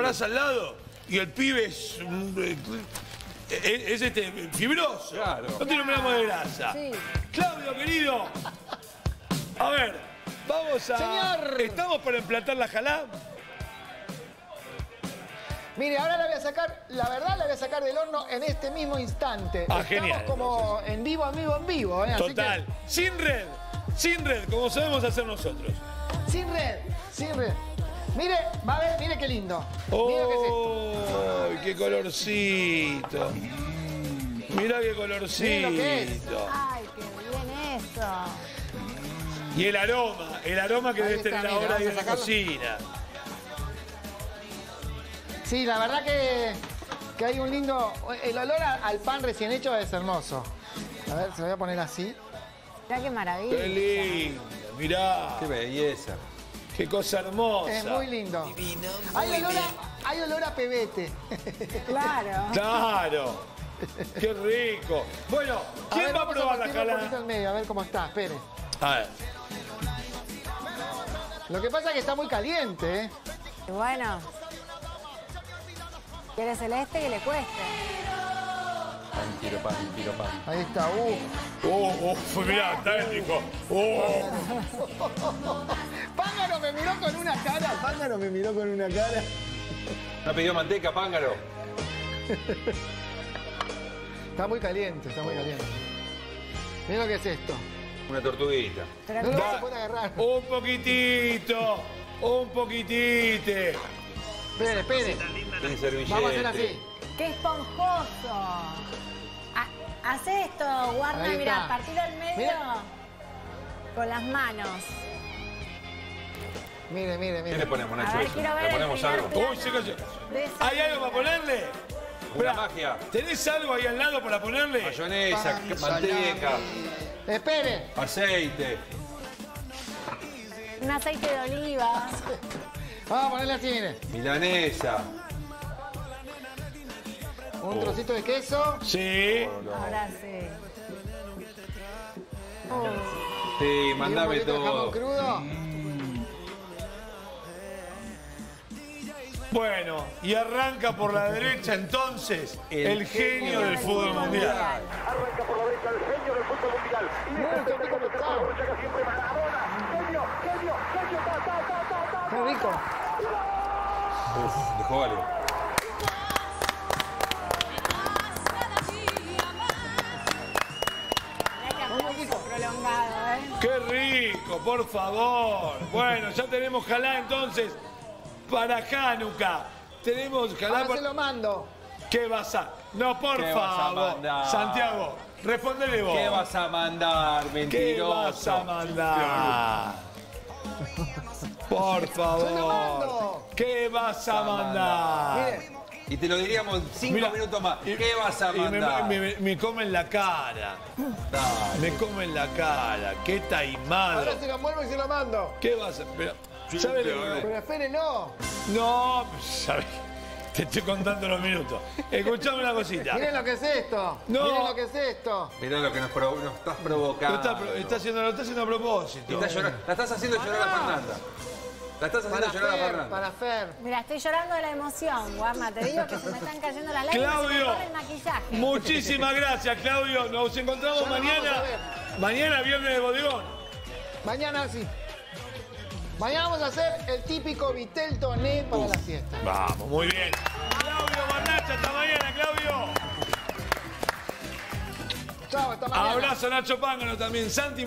parás al lado y el pibe es, mm, eh, es, es, este, fibroso. Claro. No tiene un gramo de grasa. Sí. Claudio, querido. A ver, vamos a... Señor. ¿Estamos para emplatar la jalá? Mire, ahora la voy a sacar, la verdad la voy a sacar del horno en este mismo instante. Ah, Estamos genial, como en vivo, en vivo, en vivo. ¿eh? Así Total. Sin red. Sin red, como sabemos hacer nosotros. sin red, sin red. Mire, va a ver, mire qué lindo. Mire qué es esto. ¡Oh! ¡Qué colorcito! Mira qué colorcito. Mira lo que es. Ay, qué bien eso. Y el aroma, el aroma que Ahí está, tener mira, ahora en la cocina. Sí, la verdad que, que hay un lindo... El olor a- al pan recién hecho es hermoso. A ver, se lo voy a poner así. Mirá qué maravilla. ¡Qué lindo! Mirá, Qué belleza. Qué cosa hermosa. Es muy lindo. hay, olor a, hay olor a pebete. Claro. Claro. ¡Qué rico! Bueno, ¿quién ver, va a probar la partirlo un poquito jalá? al medio, a ver cómo está. Espere. A ver. Lo que pasa es que está muy caliente, ¿eh? Bueno. Quiere celeste que le cueste. Pan, tiro pan, tiro pan. Ahí está. Uh. ¡Oh, oh! Mirá, está dijo. ¡Oh! Pángaro me miró con una cara. ¿No pidió manteca, pángaro? Está muy caliente, está muy caliente. Mira lo que es esto. Una tortuguita. Pero No lo qué- vas a poder agarrar. Un poquitito, un poquitite. Espere, espere. Vamos a hacer así. qué esponjoso. Ha- Haz esto, guarda, está. partido al medio con las manos. Mire, mire, ¿Qué mire. le ponemos, A Nacho? ver, eso? quiero ver ¿Le el ponemos primer algo? Uy. De esa- ¿Hay algo para ponerle? Una Esperá, magia. ¿Tenés algo ahí al lado para ponerle? Mayonesa, manteca, Espere. aceite. Un aceite de oliva. Vamos a ponerle así, mire. Milanesa. Un trocito de queso. Sí. Ahora sí. Sí, y un mandame poquito de jamón todo. crudo. Bueno, y arranca por la derecha entonces el, genio del fútbol mundial. Arranca por la derecha el genio del fútbol mundial. Y este llega siempre Maradona. Genio, genio, genio, ta, ta, ta, ta, ta. Qué rico. Uf, dejó aplauso prolongado, ¿eh? ¡Qué rico, por favor! Bueno, ya tenemos jalá entonces para Hanukkah. Tenemos jalá Ahora se lo mando. ¿Qué vas a...? No, por ¿Qué vas a favor. Santiago, respondele vos. ¿Qué vas a mandar, ¿Qué mentiroso? vas a mandar? Por favor. ¿Qué vas a mandar? Y te lo diríamos cinco Mira, minutos más. y- ¿Qué vas a y mandar? Me, me, me comen la cara. Dale. Me comen la cara. Qué taimado. Ahora se lo muevo y se lo mando. ¿Qué vas a pero, ¿sabe lo que- Pero espérenlo. No, ¿sabes? Te estoy contando los minutos. Escuchame una cosita. Miren lo que es esto. No. Miren lo que es esto. Mirá lo que nos, provo- nos estás Lo provocando. está, pro- está haciendo, lo está haciendo a propósito. Está llorando. La estás haciendo llorar a. Fernanda. La estás haciendo Para llorar a Fer, Fernanda. para Fer. Mira, estoy llorando de la emoción, Guarma. Te digo que se me están cayendo las lágrimas Claudio, el maquillaje. muchísimas gracias, Claudio. Nos encontramos mañana. a. Mañana, viernes de bodegón. Mañana sí. Mañana vamos a hacer el típico vitel toné para la siesta. Vamos, muy bien. Claudio Barnacha, hasta mañana, Claudio. Chao, hasta mañana. Abrazo a Nacho Pángano también. Santi.